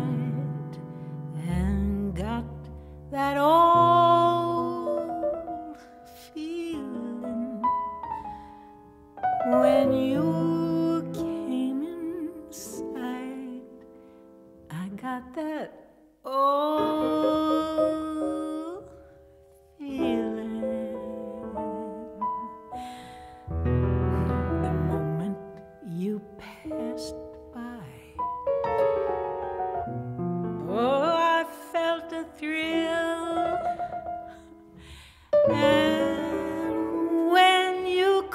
night and got that old feeling when you came inside. I got that old.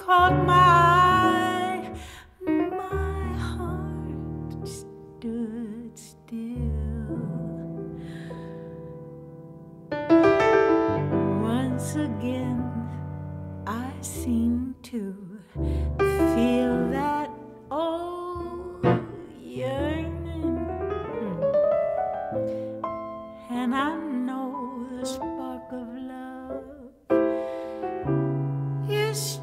caught my my heart stood still. Once again, I seem to feel that old yearning, and I know the spark of love is.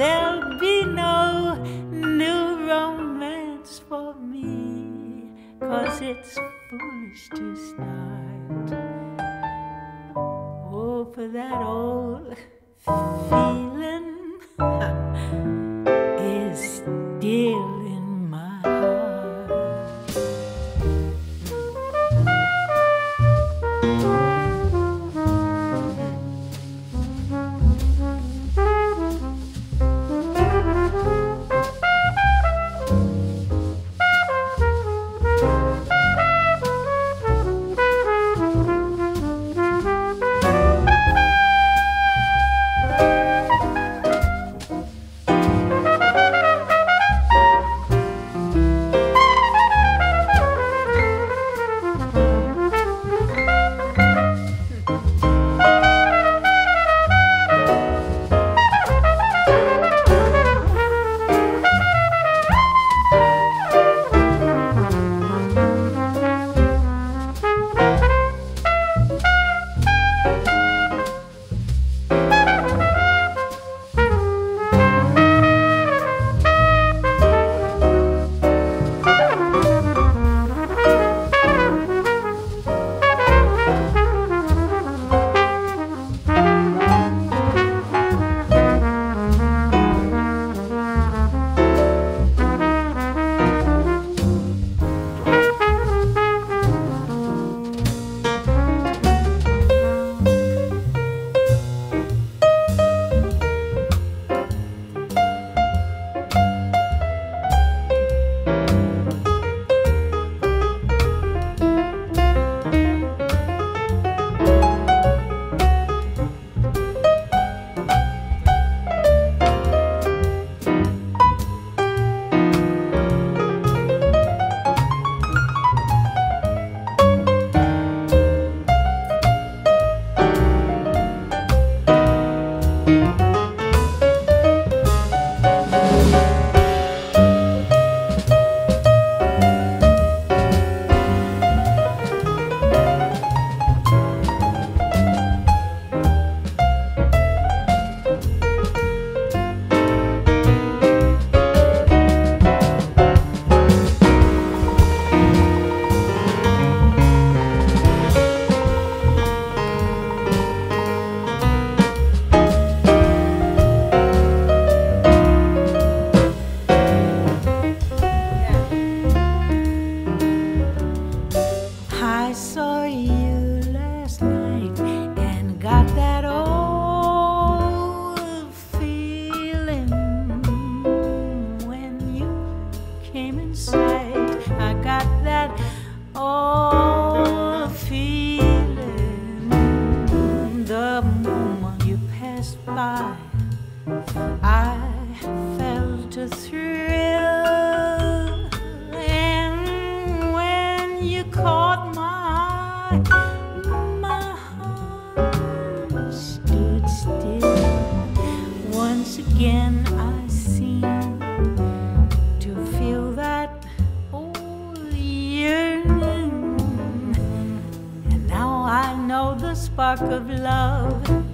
There'll be no new romance for me, cause it's foolish to start. Oh, for that old feeling. spark of love.